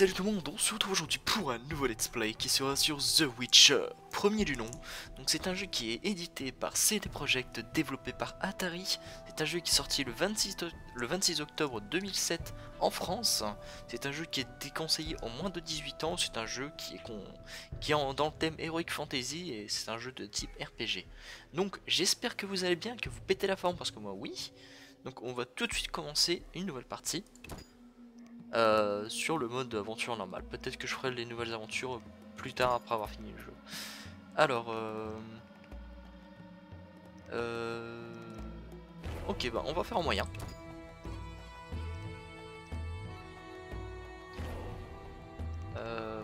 Salut tout le monde, on se retrouve aujourd'hui pour un nouveau let's play qui sera sur The Witcher, premier du nom. Donc c'est un jeu qui est édité par CD Projekt, développé par Atari. C'est un jeu qui est sorti le 26, le 26 octobre 2007 en France. C'est un jeu qui est déconseillé en moins de 18 ans. C'est un jeu qui est, qui est dans le thème Heroic Fantasy et c'est un jeu de type RPG. Donc j'espère que vous allez bien, que vous pétez la forme parce que moi oui. Donc on va tout de suite commencer une nouvelle partie. Euh, sur le mode aventure normal. Peut-être que je ferai les nouvelles aventures plus tard après avoir fini le jeu. Alors, euh... Euh... ok, bah on va faire en moyen. Euh...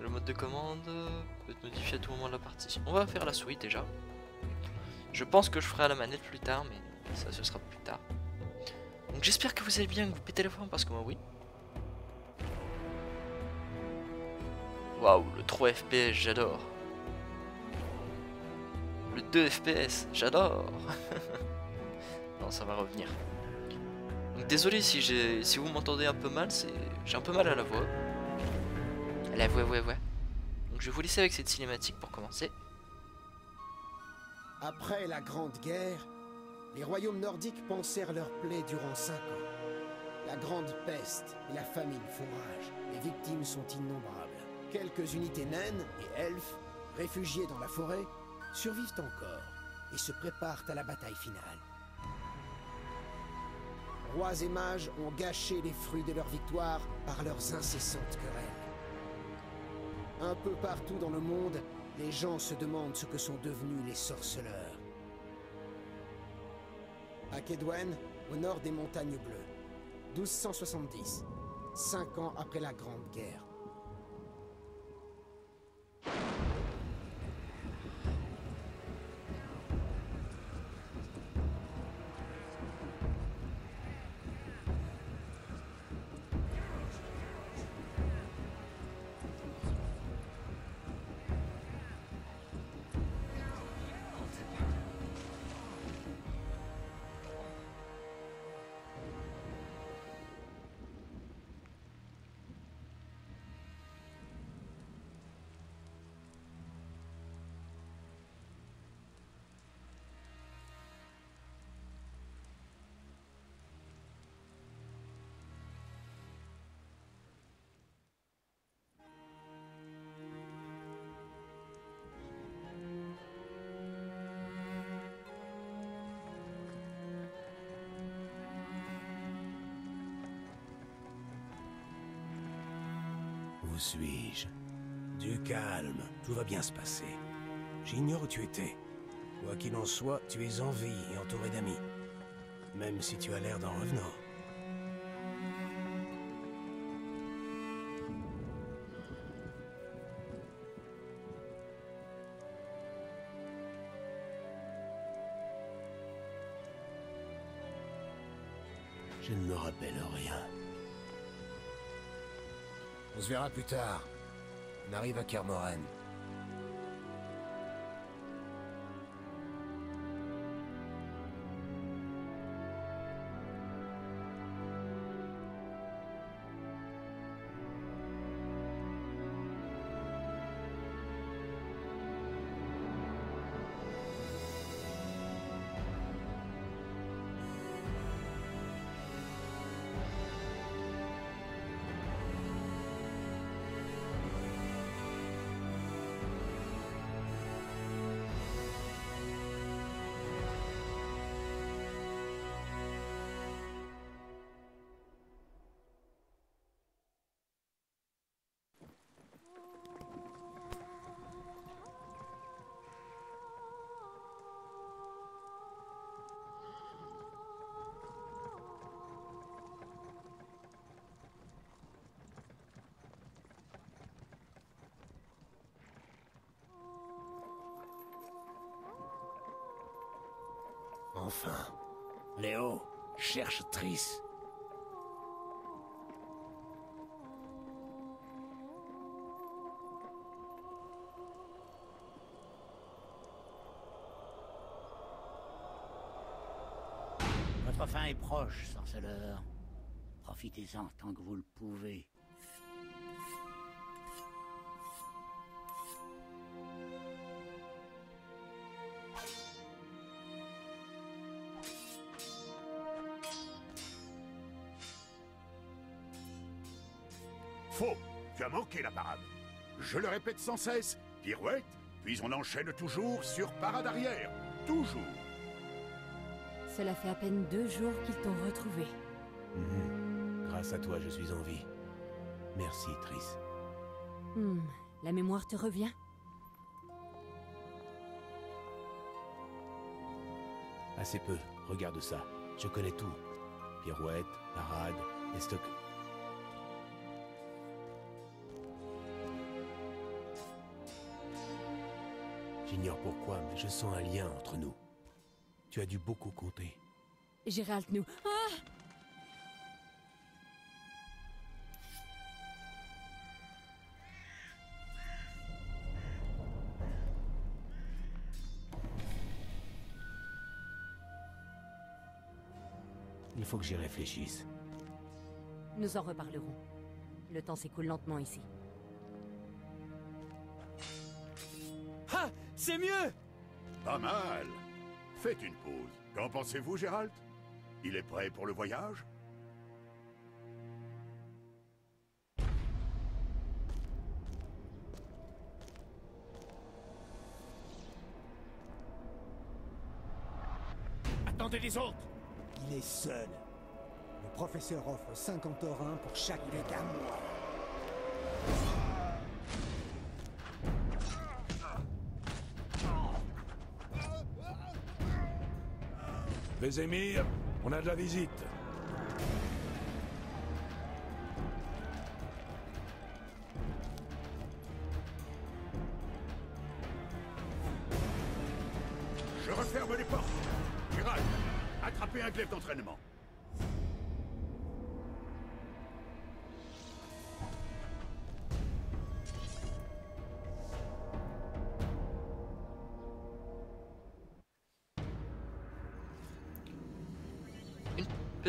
Le mode de commande peut être modifié à tout moment de la partie. On va faire la suite déjà. Je pense que je ferai à la manette plus tard, mais ça ce sera plus tard. J'espère que vous allez bien, que vous pétez la forme parce que moi oui. Waouh, le 3 FPS, j'adore. Le 2 FPS, j'adore. non, ça va revenir. Donc désolé si j'ai si vous m'entendez un peu mal, c'est j'ai un peu mal à la voix. À la voix, ouais, ouais. Donc je vais vous laisser avec cette cinématique pour commencer. Après la Grande Guerre, les royaumes nordiques pansèrent leurs plaies durant cinq ans. La grande peste et la famine font rage. Les victimes sont innombrables. Quelques unités naines et elfes, réfugiés dans la forêt, survivent encore et se préparent à la bataille finale. Rois et mages ont gâché les fruits de leur victoire par leurs incessantes querelles. Un peu partout dans le monde, les gens se demandent ce que sont devenus les sorceleurs. À Kedwen, au nord des montagnes bleues. 1270, cinq ans après la Grande Guerre. Où suis-je? Du calme, tout va bien se passer. J'ignore où tu étais. Quoi qu'il en soit, tu es en vie et entouré d'amis. Même si tu as l'air d'un revenant. Je ne me rappelle rien. On se verra plus tard. On arrive à Kermoren. Enfin. Léo, cherche Triss. Votre fin est proche, sorceleur. Profitez-en tant que vous le pouvez. Répète sans cesse, pirouette, puis on enchaîne toujours sur parade arrière. Toujours Cela fait à peine deux jours qu'ils t'ont retrouvé. Mhm. Grâce à toi, je suis en vie. Merci, Triss. Hmm, la mémoire te revient Assez peu, regarde ça. Je connais tout. Pirouette, parade, les stocks. J'ignore pourquoi, mais je sens un lien entre nous. Tu as dû beaucoup compter. Gérald nous... Ah Il faut que j'y réfléchisse. Nous en reparlerons. Le temps s'écoule lentement ici. C'est mieux. Pas mal. Faites une pause. Qu'en pensez-vous, Gérald? Il est prêt pour le voyage? Attendez les autres. Il est seul. Le professeur offre 50 orins pour chaque dégât. Vézémir, on a de la visite. Je referme les portes. Gérald, attrapez un glaive d'entraînement.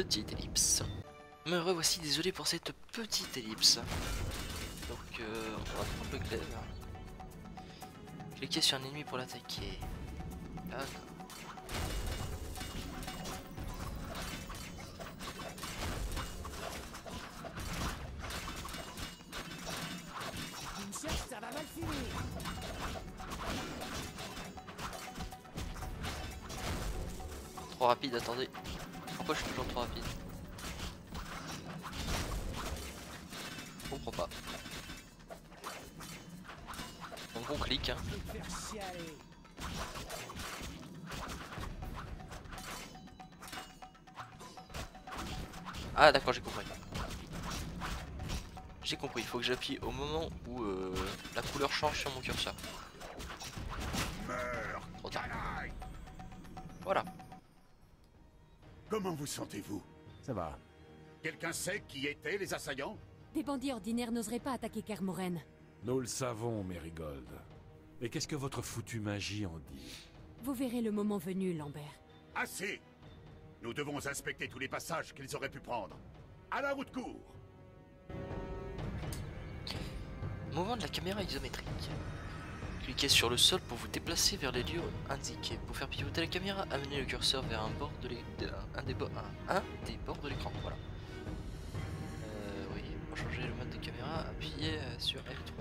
Petite ellipse. Me revoici, désolé pour cette petite ellipse. Donc euh, on va prendre le glaive. Cliquez sur un ennemi pour l'attaquer. D'accord. Trop rapide, attendez. Pourquoi je suis toujours trop rapide Je comprends pas. Donc on clique. hein. Ah d'accord j'ai compris. J'ai compris, il faut que j'appuie au moment où euh, la couleur change sur mon curseur. Comment vous sentez-vous Ça va. Quelqu'un sait qui étaient les assaillants Des bandits ordinaires n'oseraient pas attaquer Kermoren. Nous le savons, Mérigold. Mais qu'est-ce que votre foutue magie en dit Vous verrez le moment venu, Lambert. Assez Nous devons inspecter tous les passages qu'ils auraient pu prendre. À la route court Mouvement de la caméra isométrique. Cliquez sur le sol pour vous déplacer vers les lieux indiqués. Pour faire pivoter la caméra, amenez le curseur vers un bord de des, bords de l'écran. Voilà. Euh, oui, pour changer le mode de caméra, appuyez euh, sur F3.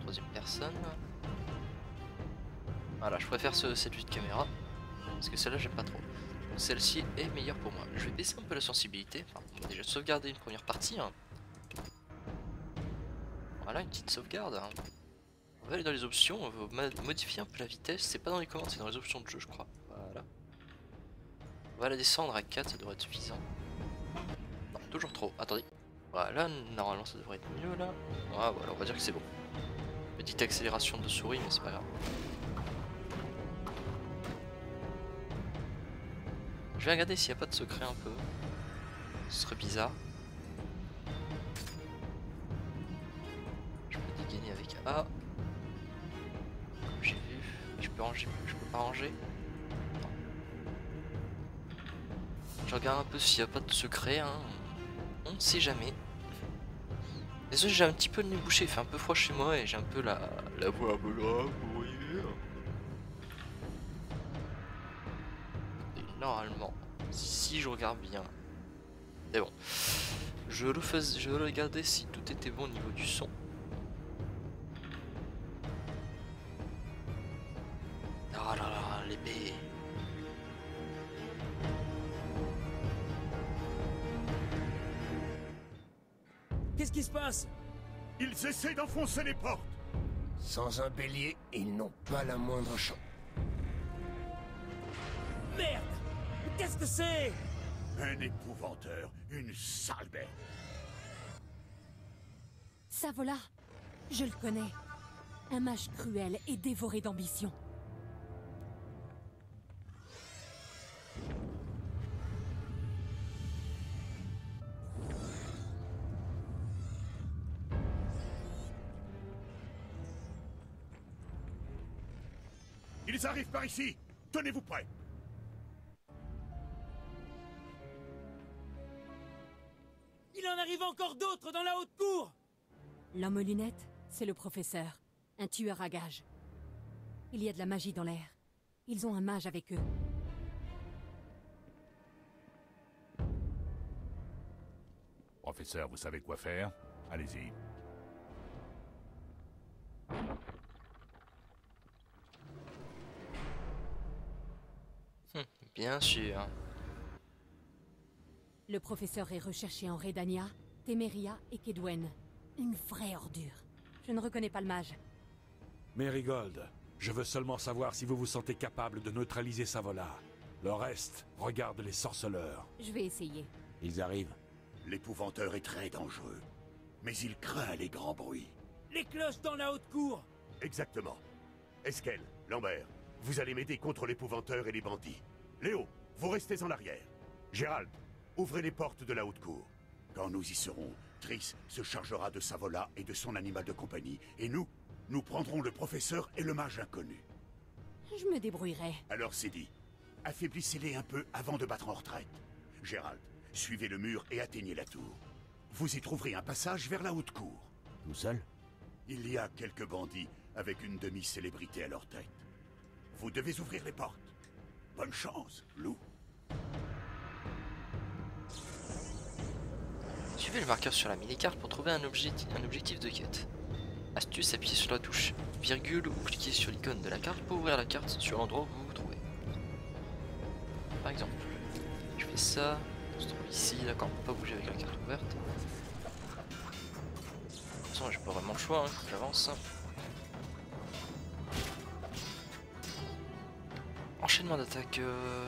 Troisième personne. Voilà, je préfère ce- cette vue de caméra. Parce que celle-là, j'aime pas trop. Celle-ci est meilleure pour moi. Je vais baisser un peu la sensibilité. Enfin, on va déjà sauvegarder une première partie. hein. Voilà, une petite sauvegarde. hein. Va aller dans les options, on va modifier un peu la vitesse. C'est pas dans les commandes, c'est dans les options de jeu, je crois. Voilà. On va la descendre à 4, ça devrait être suffisant. Non, toujours trop. Attendez. Voilà, normalement ça devrait être mieux là. Ah, voilà, on va dire que c'est bon. Petite accélération de souris, mais c'est pas grave. Je vais regarder s'il n'y a pas de secret un peu. Ce serait bizarre. Je regarde un peu s'il n'y a pas de secret. Hein. On ne sait jamais. Désolé, j'ai un petit peu le nez bouché. Il fait un peu froid chez moi et j'ai un peu la, la voix grave, vous voyez. Et normalement, si je regarde bien, c'est bon. Je je regardais si tout était bon au niveau du son. Ils essaient d'enfoncer les portes Sans un bélier, ils n'ont pas la moindre chance. Merde Qu'est-ce que c'est? Un épouvanteur, une sale bête Savola, je le connais. Un mage cruel et dévoré d'ambition. Ils arrivent par ici Tenez-vous prêts Il en arrive encore d'autres dans la haute cour L'homme aux lunettes, c'est le professeur. Un tueur à gages. Il y a de la magie dans l'air. Ils ont un mage avec eux. Professeur, vous savez quoi faire? Allez-y. Bien sûr. Le professeur est recherché en Redania, Temeria et Kedwen. Une vraie ordure. Je ne reconnais pas le mage. Merigold, je veux seulement savoir si vous vous sentez capable de neutraliser Savola. Le reste, regarde les sorceleurs. Je vais essayer. Ils arrivent. L'épouvanteur est très dangereux. Mais il craint les grands bruits. Les cloches dans la haute cour Exactement. Esquel, Lambert, vous allez m'aider contre l'épouvanteur et les bandits. Léo, vous restez en arrière. Gérald, ouvrez les portes de la haute cour. Quand nous y serons, Triss se chargera de Savola et de son animal de compagnie. Et nous, nous prendrons le professeur et le mage inconnu. Je me débrouillerai. Alors c'est dit. Affaiblissez-les un peu avant de battre en retraite. Gérald, suivez le mur et atteignez la tour. Vous y trouverez un passage vers la haute cour. Tout seul? Il y a quelques bandits avec une demi-célébrité à leur tête. Vous devez ouvrir les portes. Bonne chance, loup. Suivez le marqueur sur la mini-carte pour trouver un, objectif, un objectif de quête. Astuce, appuyez sur la touche virgule ou cliquez sur l'icône de la carte pour ouvrir la carte sur l'endroit où vous vous trouvez. Par exemple, je fais ça, on se trouve ici, d'accord, on peut pas bouger avec la carte ouverte. De toute façon, j'ai pas vraiment le choix, hein, j'avance. D'attaque. Euh...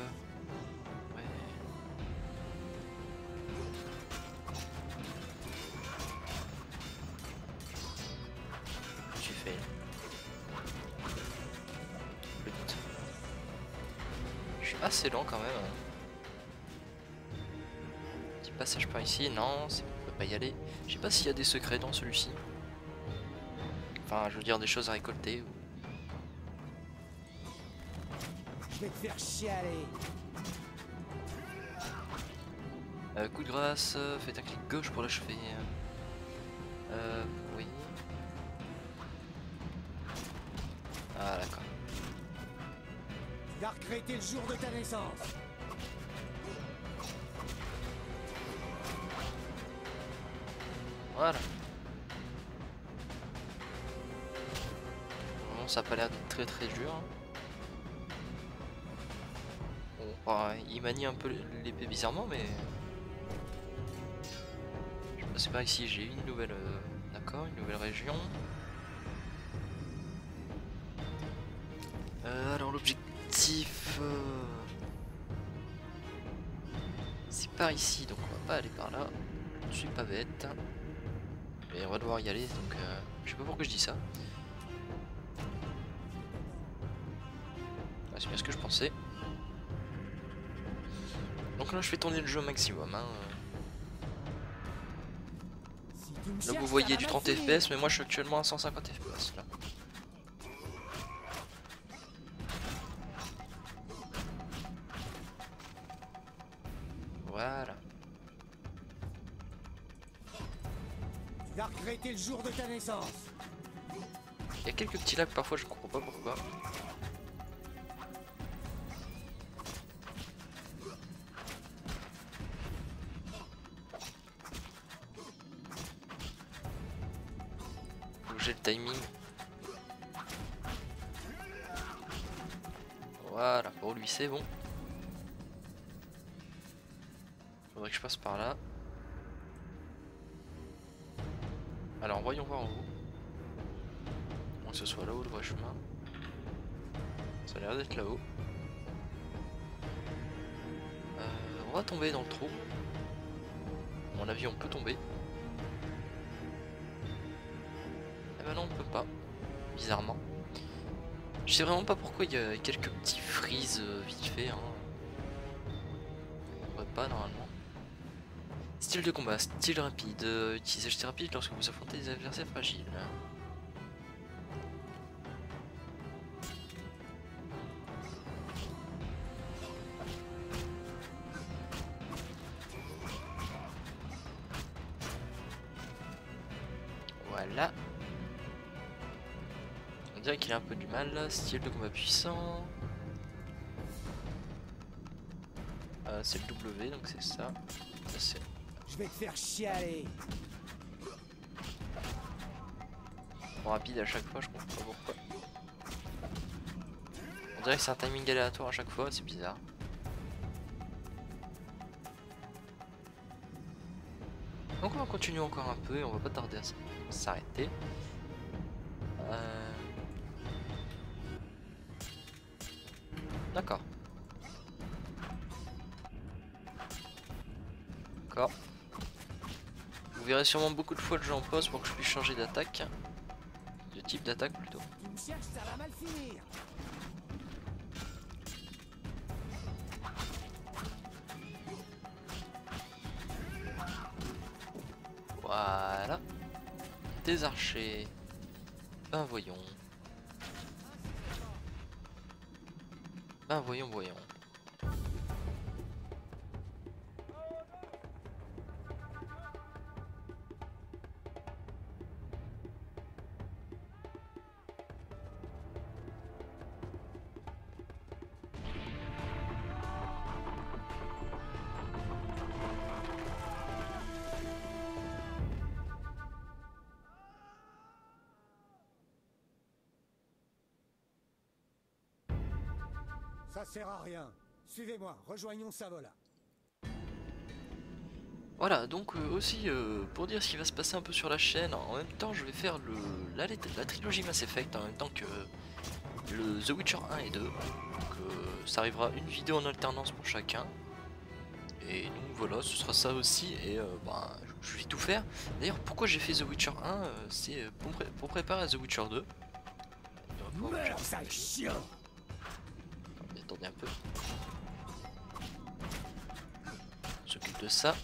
Le doute. Je suis assez lent quand même. hein. Petit passage par ici, non, on peut pas y aller. Je sais pas s'il y a des secrets dans celui-ci. Enfin, je veux dire des choses à récolter. ou- Je vais te faire chialer. Euh, coup de grâce, euh, faites un clic gauche pour l'achever. Euh, oui. Ah, d'accord. Tu as regretté le jour de ta naissance. Voilà. Bon, ça a pas l'air d'être très très dur. hein. Il manie un peu l'épée bizarrement, mais. Je sais pas ici, j'ai une nouvelle. euh, D'accord, une nouvelle région. Euh, alors l'objectif. euh, C'est par ici, donc on va pas aller par là. Je suis pas bête. Mais on va devoir y aller, donc euh, je sais pas pourquoi je dis ça. Ah, c'est bien ce que je pensais. Donc là je fais tourner le jeu au maximum. Hein. Cherches, vous voyez du mal 30 finir. fps mais moi je suis actuellement à 150 fps là. Voilà. Tu vas regretter le jour de ta naissance. Il y a quelques petits lacs parfois, je comprends pas pourquoi. Timing. Voilà, pour lui c'est bon. Faudrait que je passe par là. Alors voyons voir en haut. Que ce soit là-haut le vrai chemin. Ça a l'air d'être là-haut. Euh, on va tomber dans le trou. À mon avis on peut tomber. Bizarrement. Je sais vraiment pas pourquoi il y a quelques petits freeze euh, vite fait. Hein. On pas normalement. Style de combat, style rapide. Euh, utilisez style rapide lorsque vous affrontez des adversaires fragiles. Mal. Style de combat puissant. Euh, c'est le W donc c'est ça. Ça c'est Je vais te faire chialer. trop rapide à chaque fois, je comprends pas pourquoi. On dirait que c'est un timing aléatoire à chaque fois, c'est bizarre. Donc on va continuer encore un peu et on va pas tarder à s'arrêter. Euh, D'accord. D'accord. Vous verrez sûrement beaucoup de fois que j'en pose pour que je puisse changer d'attaque. De type d'attaque plutôt. Voilà. Des archers. Ben voyons. Ben voyons, voyons. Ça sert à rien. Suivez-moi, rejoignons Savola. Voilà, donc euh, aussi euh, pour dire ce qui va se passer un peu sur la chaîne, en même temps je vais faire le, la, la trilogie Mass Effect en même temps que le The Witcher 1 et 2. Donc euh, ça arrivera une vidéo en alternance pour chacun. Et donc voilà, ce sera ça aussi. Et ben, je je vais tout faire. D'ailleurs, pourquoi j'ai fait The Witcher 1 euh, C'est pour, pré- pour préparer à The Witcher 2. On va pouvoir- Meurs, sale chien Attendez, un peu. S'occupe de ça.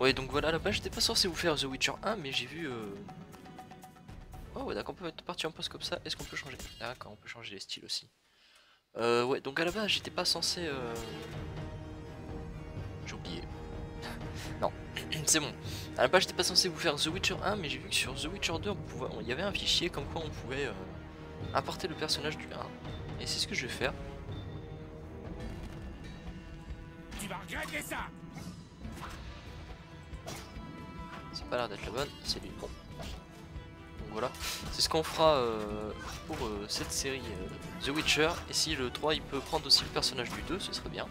Ouais, donc voilà, là-bas, j'étais pas censé vous faire The Witcher 1, mais j'ai vu. euh, Oh, ouais, d'accord, on peut être parti en poste comme ça. Est-ce qu'on peut changer? D'accord, on peut changer les styles aussi. Euh, ouais, donc à la base, j'étais pas censé. euh, J'ai oublié. non, c'est bon. À la base, j'étais pas censé vous faire The Witcher 1, mais j'ai vu que sur The Witcher 2, on pouvait... il y avait un fichier comme quoi on pouvait euh, importer le personnage du 1. Et c'est ce que je vais faire. Tu vas regretter ça C'est pas l'air d'être la bonne, c'est lui. Bon. Donc voilà, c'est ce qu'on fera euh, pour euh, cette série euh, The Witcher. Et si le 3 il peut prendre aussi le personnage du 2, ce serait bien.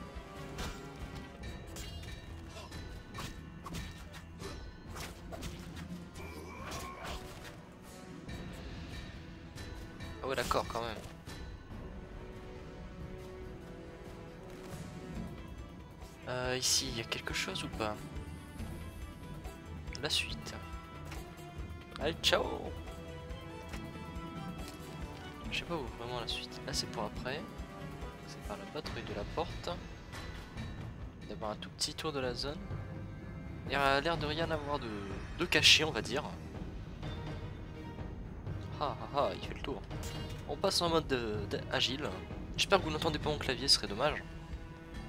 Il y a quelque chose ou pas La suite. Allez, ciao Je sais pas où vraiment la suite. Là, c'est pour après. C'est par la patrouille de la porte. D'abord un tout petit tour de la zone. Il a l'air de rien avoir de, caché, on va dire. Ah ah ah, il fait le tour. On passe en mode de- de- agile. J'espère que vous n'entendez pas mon clavier, ce serait dommage.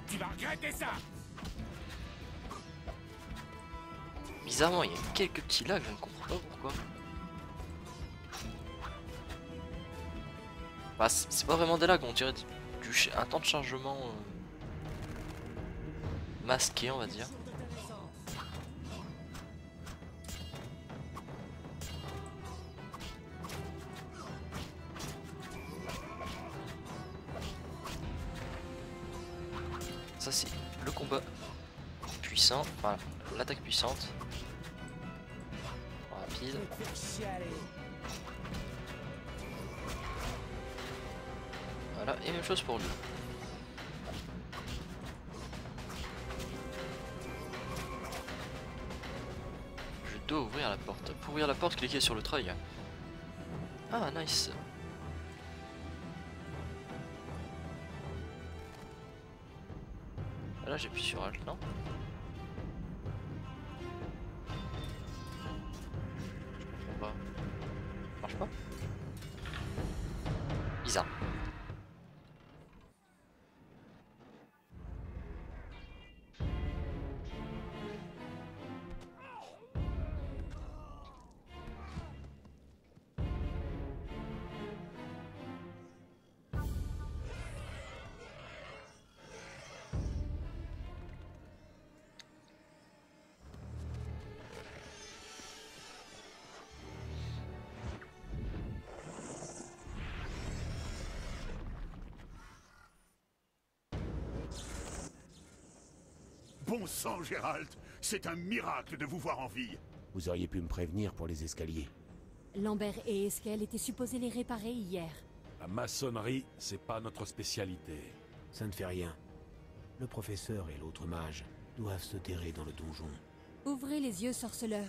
Tu vas regretter ça Bizarrement, il y a quelques petits lags, je ne comprends pas pourquoi. Bah, c'est pas vraiment des lags, on dirait un temps de chargement euh, masqué, on va dire. Ça c'est le combat puissant, enfin l'attaque puissante. Voilà, et même chose pour lui. Je dois ouvrir la porte. Pour ouvrir la porte, cliquez sur le treuil. Ah, nice. Là, j'appuie sur Alt, non? Bon sang, Gérald C'est un miracle de vous voir en vie Vous auriez pu me prévenir pour les escaliers. Lambert et Eskel étaient supposés les réparer hier. La maçonnerie, c'est pas notre spécialité. Ça ne fait rien. Le professeur et l'autre mage doivent se terrer dans le donjon. Ouvrez les yeux, sorceleur.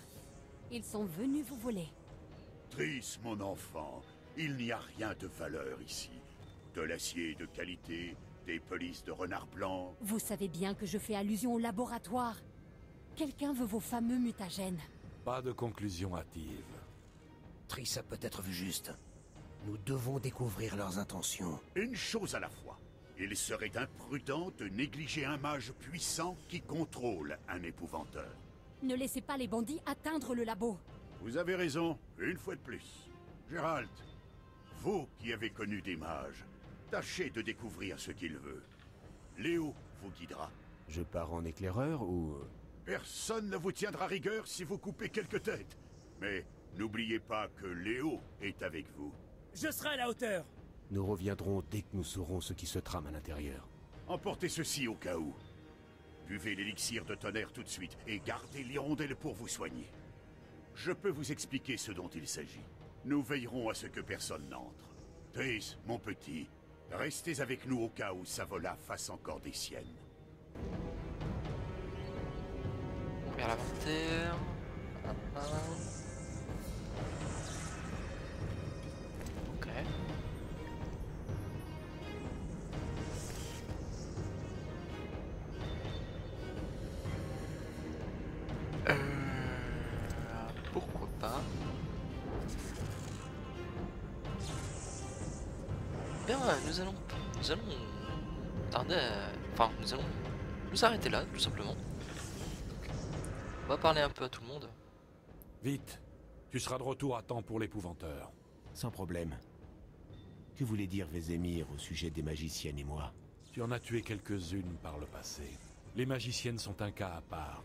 Ils sont venus vous voler. Triss, mon enfant, il n'y a rien de valeur ici. De l'acier de qualité, des polices de renard blanc. Vous savez bien que je fais allusion au laboratoire. Quelqu'un veut vos fameux mutagènes. Pas de conclusion hâtive. Triss a peut-être vu juste. Nous devons découvrir leurs intentions. Une chose à la fois. Il serait imprudent de négliger un mage puissant qui contrôle un épouvanteur. Ne laissez pas les bandits atteindre le labo. Vous avez raison, une fois de plus. Gérald, vous qui avez connu des mages, tâchez de découvrir ce qu'il veut. Léo vous guidera. Je pars en éclaireur ou... Personne ne vous tiendra rigueur si vous coupez quelques têtes. Mais n'oubliez pas que Léo est avec vous. Je serai à la hauteur. Nous reviendrons dès que nous saurons ce qui se trame à l'intérieur. Emportez ceci au cas où. Buvez l'élixir de tonnerre tout de suite et gardez l'hirondelle pour vous soigner. Je peux vous expliquer ce dont il s'agit. Nous veillerons à ce que personne n'entre. Triss, mon petit, restez avec nous au cas où Savola fasse encore des siennes. Nous allons tarder, à- enfin, nous allons nous arrêter là, tout simplement. On va parler un peu à tout le monde. Vite, tu seras de retour à temps pour l'épouvanteur. Sans problème. Que voulait dire Vézémir au sujet des magiciennes et moi? Tu en as tué quelques-unes par le passé. Les magiciennes sont un cas à part.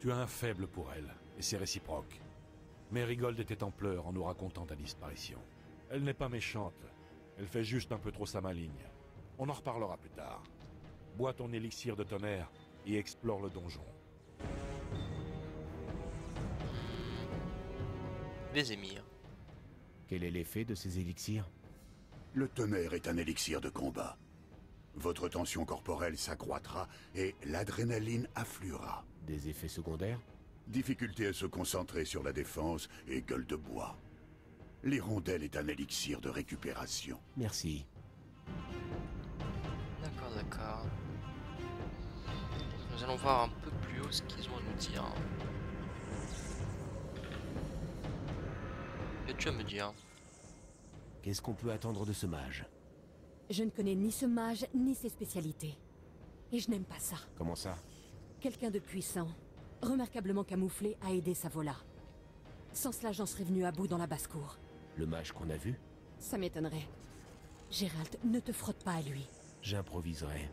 Tu as un faible pour elles, et c'est réciproque. Mérigold était en pleurs en nous racontant ta disparition. Elle n'est pas méchante. Elle fait juste un peu trop sa maligne. On en reparlera plus tard. Bois ton élixir de tonnerre et explore le donjon. Vézémir. Quel est l'effet de ces élixirs? Le tonnerre est un élixir de combat. Votre tension corporelle s'accroîtra et l'adrénaline affluera. Des effets secondaires? Difficulté à se concentrer sur la défense et gueule de bois. L'hirondelle est un élixir de récupération. Merci. Allons voir un peu plus haut ce qu'ils ont à nous dire. Que tu à me dire Qu'est-ce qu'on peut attendre de ce mage? Je ne connais ni ce mage, ni ses spécialités. Et je n'aime pas ça. Comment ça? Quelqu'un de puissant, remarquablement camouflé, a aidé Savola. Sans cela, j'en serais venu à bout dans la basse-cour. Le mage qu'on a vu? Ça m'étonnerait. Gérald, ne te frotte pas à lui. J'improviserai.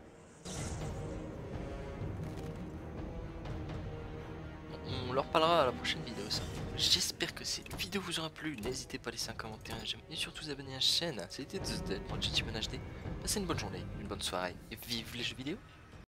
Leur parlera à la prochaine vidéo ça. J'espère que cette vidéo vous aura plu. N'hésitez pas à laisser un commentaire, un j'aime et surtout vous abonner à la chaîne. C'était The Dead, moi HD. Passez une bonne journée, une bonne soirée et vive les jeux vidéo.